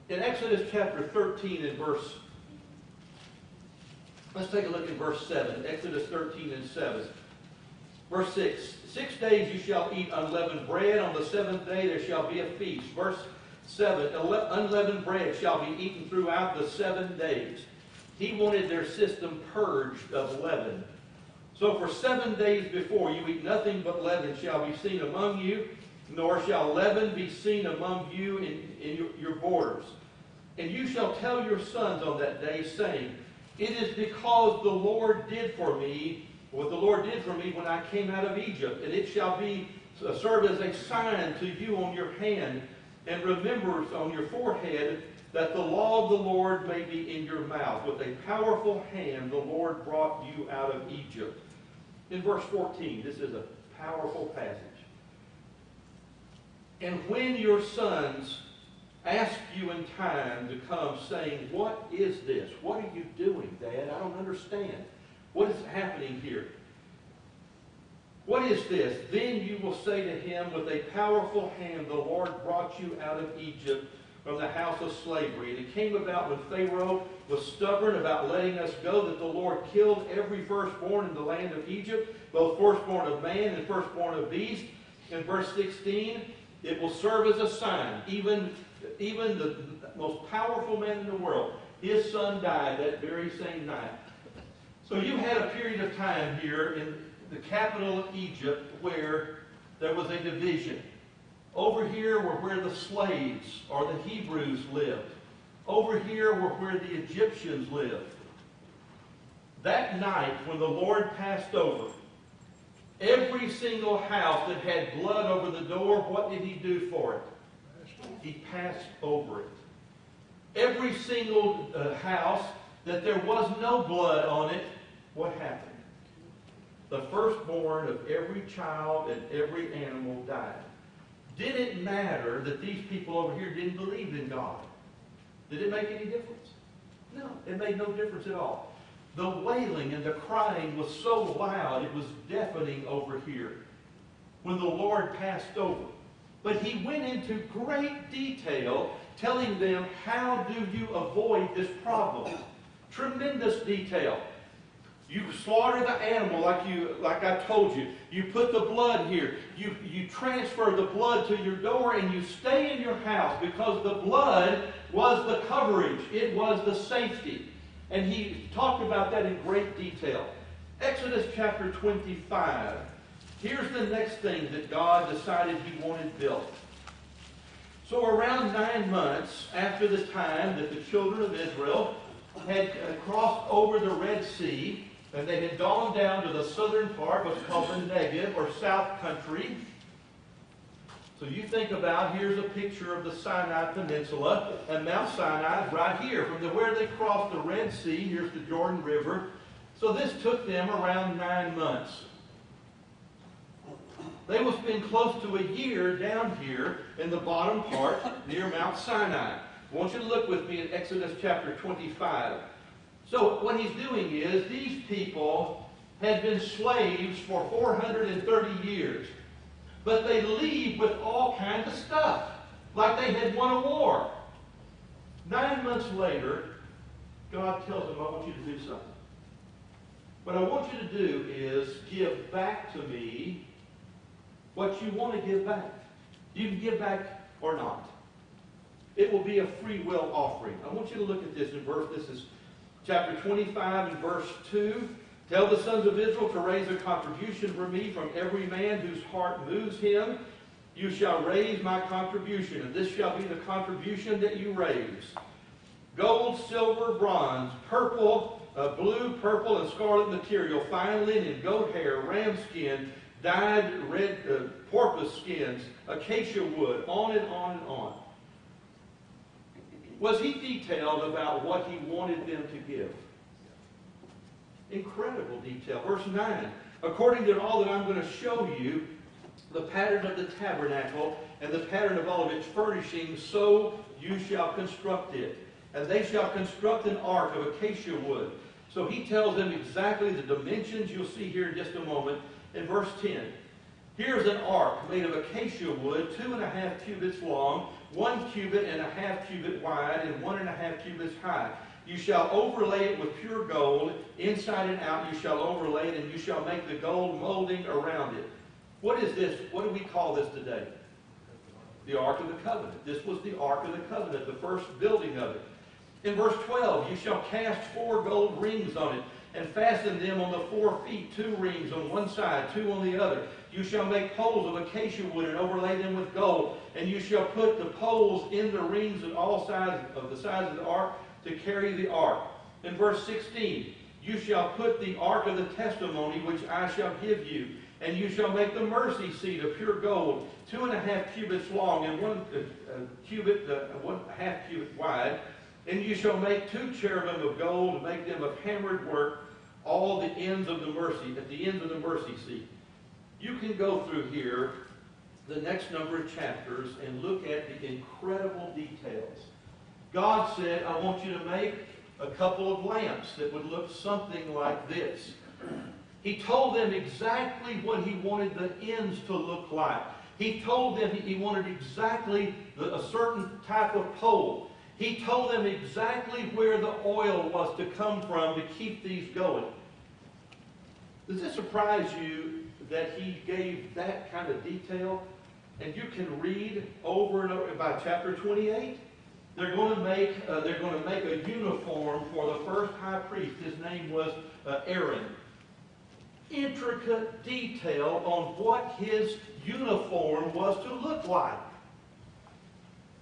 In Exodus chapter 13 and verse, let's take a look at verse 7. Exodus 13 and 7. Verse 6, Six days you shall eat unleavened bread. On the seventh day there shall be a feast. Verse 7, unleavened bread shall be eaten throughout the seven days. He wanted their system purged of leaven. So for seven days before you eat nothing but leaven shall be seen among you, nor shall leaven be seen among you in, in your, your borders. And you shall tell your sons on that day, saying, It is because the Lord did for me what the Lord did for me when I came out of Egypt, and it shall be uh, serve as a sign to you on your hand, and remember on your forehead that the law of the Lord may be in your mouth. With a powerful hand, the Lord brought you out of Egypt in verse 14. This is a powerful passage. And when your sons ask you in time to come, saying, What is this? What are you doing, Dad? I don't understand. What is happening here? What is this? Then you will say to him, With a powerful hand, the Lord brought you out of Egypt from the house of slavery. And it came about when Pharaoh was stubborn about letting us go that the Lord killed every firstborn in the land of Egypt, both firstborn of man and firstborn of beast. In verse 16, it will serve as a sign. Even, even the most powerful man in the world, his son died that very same night. So you had a period of time here in the capital of Egypt where there was a division. Over here were where the slaves or the Hebrews lived. Over here were where the Egyptians lived. That night when the Lord passed over, every single house that had blood over the door, what did he do for it? He passed over it. Every single uh, house that there was no blood on it, what happened? The firstborn of every child and every animal died. Did it matter that these people over here didn't believe in God? Did it make any difference? No, it made no difference at all. The wailing and the crying was so loud, it was deafening over here when the Lord passed over. But he went into great detail telling them how do you avoid this problem. Tremendous detail. You slaughter the animal like you like I told you. You put the blood here. You, you transfer the blood to your door and you stay in your house because the blood was the coverage. It was the safety. And he talked about that in great detail. Exodus chapter 25. Here's the next thing that God decided He wanted built. So, around nine months after the time that the children of Israel had uh, crossed over the Red Sea, and they had gone down to the southern part, what's called the Negev, or South Country. So you think about, here's a picture of the Sinai Peninsula, and Mount Sinai right here. From the, where they crossed the Red Sea, here's the Jordan River. So this took them around nine months. They will spend close to a year down here in the bottom part near Mount Sinai. I want you to look with me in Exodus chapter 25. So what he's doing is these people had been slaves for 430 years. But they leave with all kinds of stuff, like they had won a war. Nine months later, God tells them, I want you to do something. What I want you to do is give back to me what you want to give back. You can give back or not. It will be a free will offering. I want you to look at this in verse, this is chapter 25 and verse 2. Tell the sons of Israel to raise a contribution for me from every man whose heart moves him. You shall raise my contribution, and this shall be the contribution that you raise. Gold, silver, bronze, purple, uh, blue, purple, and scarlet material, fine linen, goat hair, ram skin, dyed red uh, porpoise skins, acacia wood, on and on and on. Was he detailed about what he wanted them to give? Incredible detail. Verse 9. According to all that I'm going to show you, the pattern of the tabernacle and the pattern of all of its furnishings, so you shall construct it. And they shall construct an ark of acacia wood. So he tells them exactly the dimensions you'll see here in just a moment in verse 10. Here's an ark made of acacia wood, two and a half cubits long, one cubit and a half cubit wide, and one and a half cubits high. You shall overlay it with pure gold, inside and out you shall overlay it, and you shall make the gold molding around it. What is this? What do we call this today? The Ark of the Covenant. This was the Ark of the Covenant, the first building of it. In verse 12, you shall cast four gold rings on it, and fasten them on the four feet, two rings on one side, two on the other. You shall make poles of acacia wood and overlay them with gold, and you shall put the poles in the rings of all sides of the sides of the ark to carry the ark. In verse 16, you shall put the ark of the testimony which I shall give you, and you shall make the mercy seat of pure gold, two and a half cubits long and one uh, uh, cubit, uh, one half cubit wide. And you shall make two cherubim of gold, and make them of hammered work, all the ends of the mercy, at the ends of the mercy seat. You can go through here the next number of chapters and look at the incredible details. God said, I want you to make a couple of lamps that would look something like this. He told them exactly what he wanted the ends to look like. He told them he wanted exactly a certain type of pole. He told them exactly where the oil was to come from to keep these going. Does it surprise you that he gave that kind of detail? And you can read over and over by chapter 28. They're going to make uh, they're going to make a uniform for the first high priest. His name was uh, Aaron. Intricate detail on what his uniform was to look like.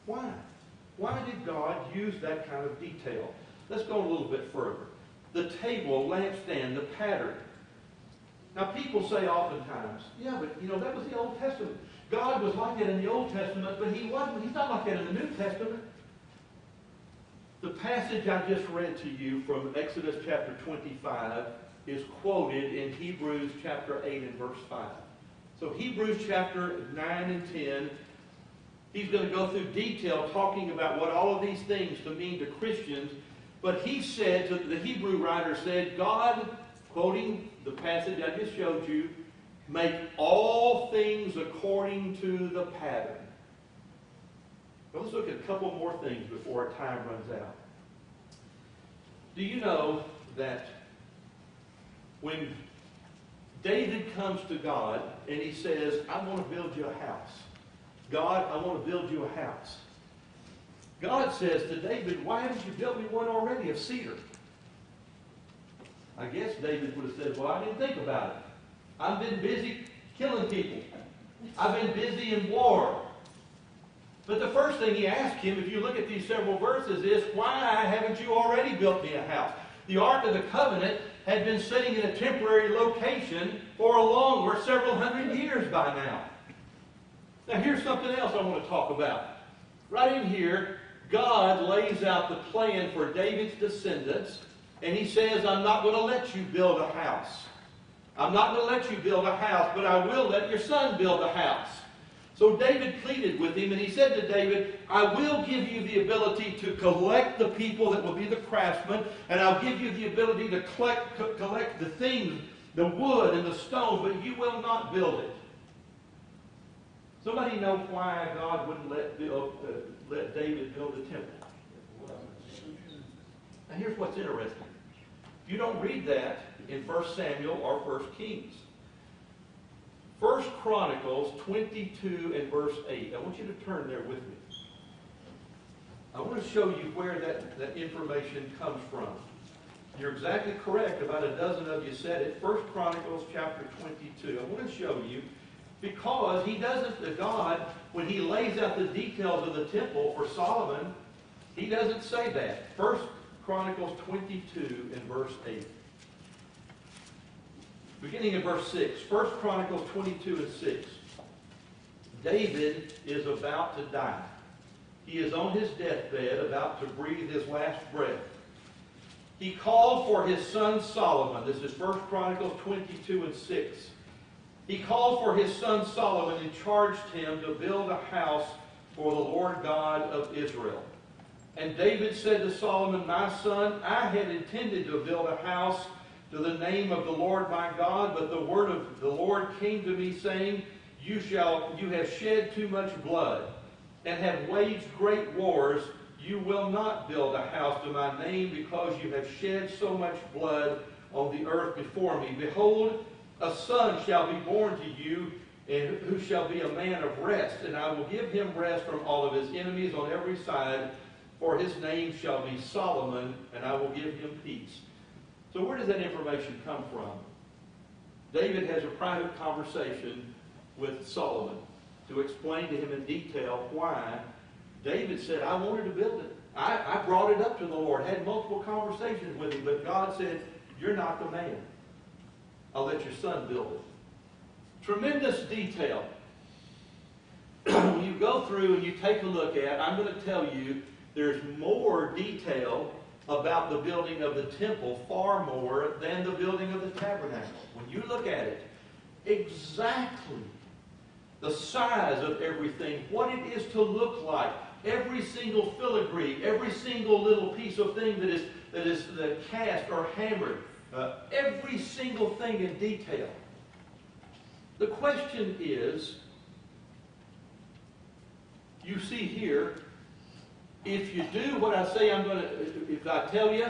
Why? Why did God use that kind of detail? Let's go a little bit further. The table, lampstand, the pattern. Now, people say oftentimes, yeah, but you know, that was the Old Testament. God was like that in the Old Testament, but he wasn't. He's not like that in the New Testament. The passage I just read to you from Exodus chapter 25 is quoted in Hebrews chapter 8 and verse 5. So Hebrews chapter 9 and 10, he's going to go through detail talking about what all of these things to mean to Christians. But he said, the Hebrew writer said, God, quoting the passage I just showed you, make all things according to the pattern. Let's look at a couple more things before our time runs out. Do you know that when David comes to God and he says, I want to build you a house. God, I want to build you a house. God says to David, Why haven't you built me one already of cedar? I guess David would have said, well, I didn't think about it. I've been busy killing people. I've been busy in war. But the first thing he asked him, if you look at these several verses, is, why haven't you already built me a house? The Ark of the Covenant had been sitting in a temporary location for a long, or several hundred years by now. Now here's something else I want to talk about. Right in here, God lays out the plan for David's descendants, and he says, I'm not going to let you build a house. I'm not going to let you build a house, but I will let your son build a house. So David pleaded with him, and he said to David, I will give you the ability to collect the people that will be the craftsmen, and I'll give you the ability to collect, co- collect the things, the wood and the stone, but you will not build it. Somebody know why God wouldn't let, build, uh, let David build a temple? Now here's what's interesting. You don't read that in 1 Samuel or 1 Kings. First Chronicles 22 and verse 8. I want you to turn there with me. I want to show you where that, that information comes from. You're exactly correct. About a dozen of you said it. First Chronicles chapter 22. I want to show you because he doesn't, the God, when he lays out the details of the temple for Solomon, he doesn't say that. First Chronicles 22 and verse 8. Beginning in verse 6. First Chronicles 22 and 6. David is about to die. He is on his deathbed, about to breathe his last breath. He called for his son Solomon. This is First Chronicles 22 and 6. He called for his son Solomon and charged him to build a house for the Lord God of Israel. And David said to Solomon, My son, I had intended to build a house to the name of the Lord my God, but the word of the Lord came to me, saying, You shall you have shed too much blood, and have waged great wars. You will not build a house to my name, because you have shed so much blood on the earth before me. Behold, a son shall be born to you, and who shall be a man of rest, and I will give him rest from all of his enemies on every side, for his name shall be Solomon, and I will give him peace. So where does that information come from? David has a private conversation with Solomon to explain to him in detail why David said, I wanted to build it. I, I brought it up to the Lord, had multiple conversations with him, but God said, You're not the man. I'll let your son build it. Tremendous detail. when [CLEARS THROAT] you go through and you take a look at, I'm going to tell you there's more detail about the building of the temple, far more than the building of the tabernacle. When you look at it, exactly the size of everything, what it is to look like, every single filigree, every single little piece of thing that is that is uh, cast or hammered, uh, every single thing in detail. The question is, you see here, if you do what I say I'm going to, if I tell you,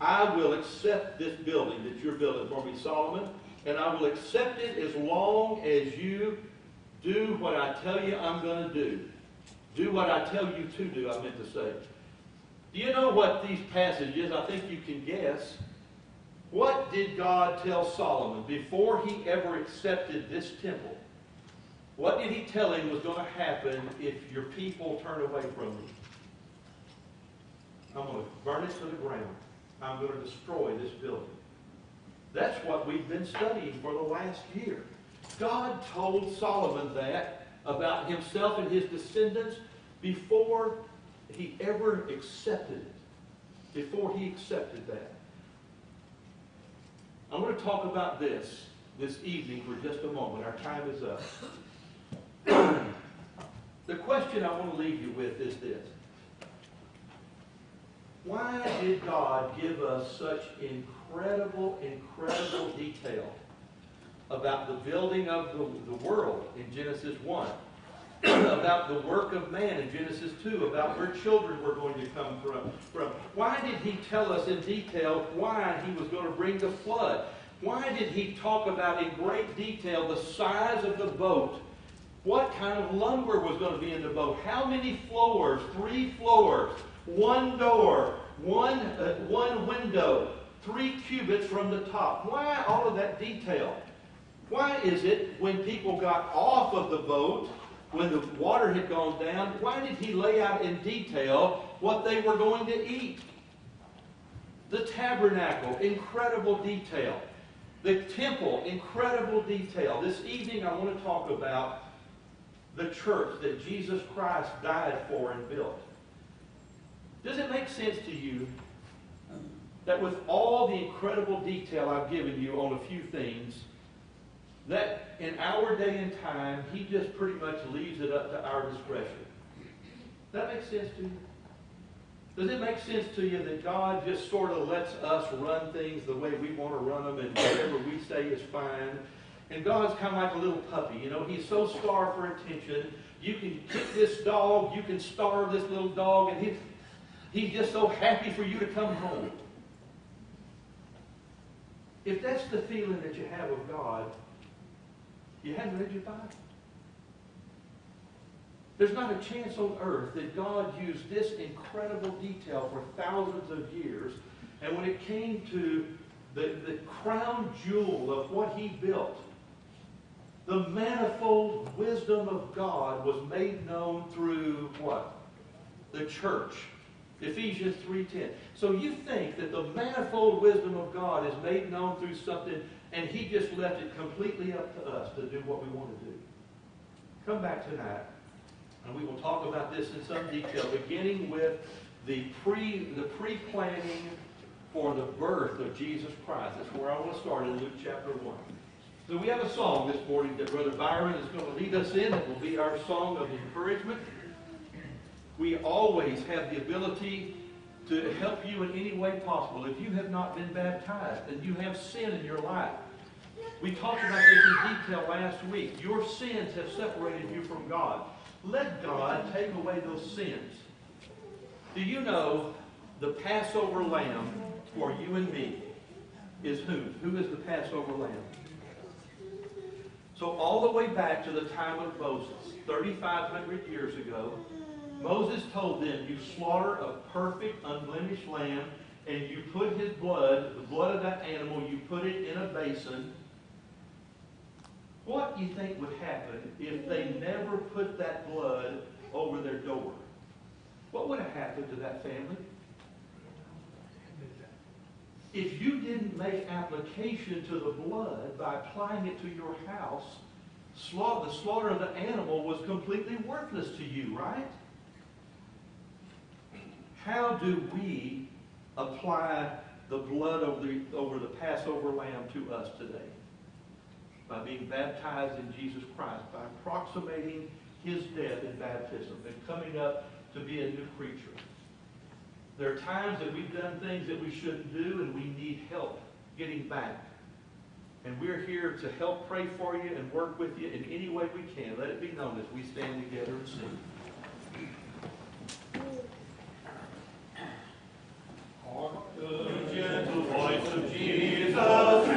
I will accept this building that you're building for me, Solomon, and I will accept it as long as you do what I tell you I'm going to do. Do what I tell you to do, I meant to say. Do you know what these passages, I think you can guess, what did God tell Solomon before he ever accepted this temple? What did he tell him was going to happen if your people turn away from me? I'm going to burn it to the ground. I'm going to destroy this building. That's what we've been studying for the last year. God told Solomon that about himself and his descendants before he ever accepted it. Before he accepted that. I want to talk about this this evening for just a moment. Our time is up. [CLEARS THROAT] the question I want to leave you with is this. Why did God give us such incredible, incredible detail about the building of the, the world in Genesis 1? [CLEARS THROAT] about the work of man in Genesis 2, about where children were going to come from, from. Why did he tell us in detail why he was going to bring the flood? Why did he talk about in great detail the size of the boat? What kind of lumber was going to be in the boat? How many floors? Three floors, one door, one, uh, one window. three cubits from the top. Why all of that detail? Why is it when people got off of the boat, when the water had gone down, why did he lay out in detail what they were going to eat? The tabernacle, incredible detail. The temple, incredible detail. This evening I want to talk about the church that Jesus Christ died for and built. Does it make sense to you that with all the incredible detail I've given you on a few things, that in our day and time, he just pretty much leaves it up to our discretion? That makes sense to you? Does it make sense to you that God just sort of lets us run things the way we want to run them and whatever we say is fine? And God's kind of like a little puppy, you know, he's so starved for attention. You can kick this dog, you can starve this little dog, and he, he's just so happy for you to come home. If that's the feeling that you have of God, you haven't read your Bible. There's not a chance on earth that God used this incredible detail for thousands of years, and when it came to the, the crown jewel of what he built, the manifold wisdom of God was made known through what? The church. Ephesians 3.10. So you think that the manifold wisdom of God is made known through something and he just left it completely up to us to do what we want to do. Come back tonight and we will talk about this in some detail, beginning with the pre the pre-planning for the birth of Jesus Christ. That's where I want to start in Luke chapter 1. So we have a song this morning that Brother Byron is going to lead us in. It will be our song of encouragement. We always have the ability to help you in any way possible. If you have not been baptized and you have sin in your life, we talked about this in detail last week. Your sins have separated you from God. Let God take away those sins. Do you know the Passover lamb for you and me is who? Who is the Passover lamb? So all the way back to the time of Moses, 3,500 years ago, Moses told them, you slaughter a perfect, unblemished lamb, and you put his blood, the blood of that animal, you put it in a basin. What do you think would happen if they never put that blood over their door? What would have happened to that family? If you didn't make application to the blood by applying it to your house, the slaughter of the animal was completely worthless to you, right? How do we apply the blood over the, over the Passover lamb to us today? By being baptized in Jesus Christ, by approximating his death in baptism and coming up to be a new creature. There are times that we've done things that we shouldn't do and we need help getting back. And we're here to help pray for you and work with you in any way we can. Let it be known as we stand together and sing. The gentle voice of Jesus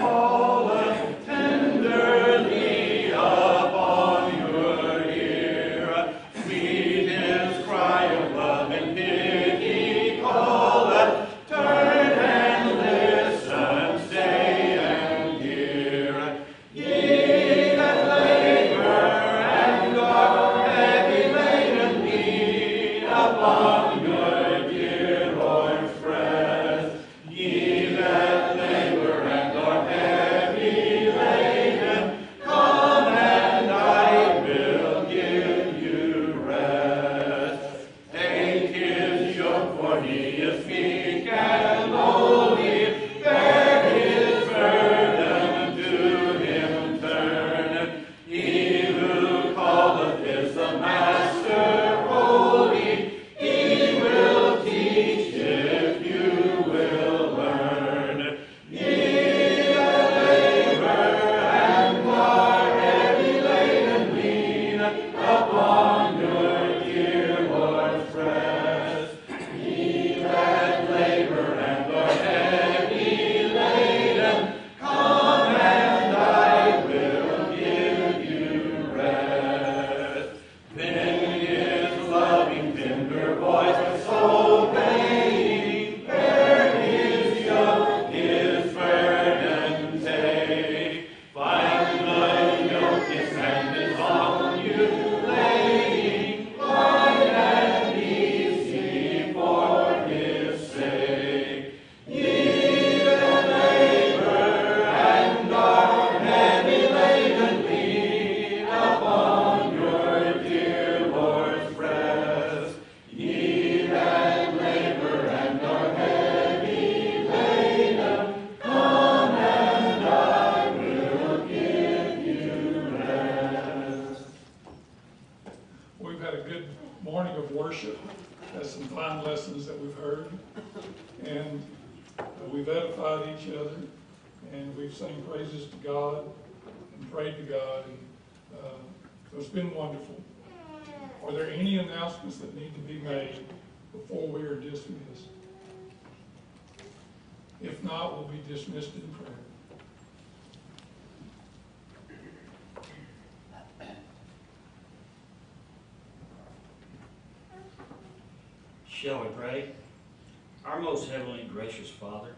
most heavenly gracious Father,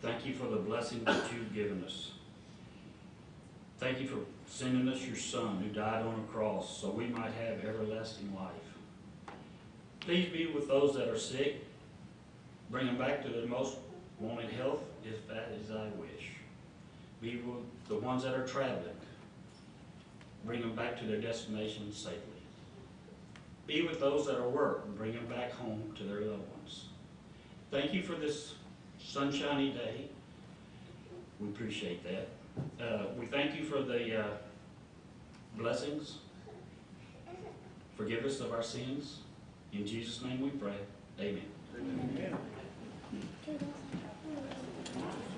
thank you for the blessing that you've given us. Thank you for sending us your Son who died on a cross so we might have everlasting life. Please be with those that are sick. Bring them back to their most wanted health if that is thy wish. Be with the ones that are traveling. Bring them back to their destination safely. Be with those that are work bring them back home to their loved ones. Thank you for this sunshiny day. We appreciate that. Uh, we thank you for the uh, blessings. Forgive us of our sins. In Jesus' name we pray. Amen. Amen.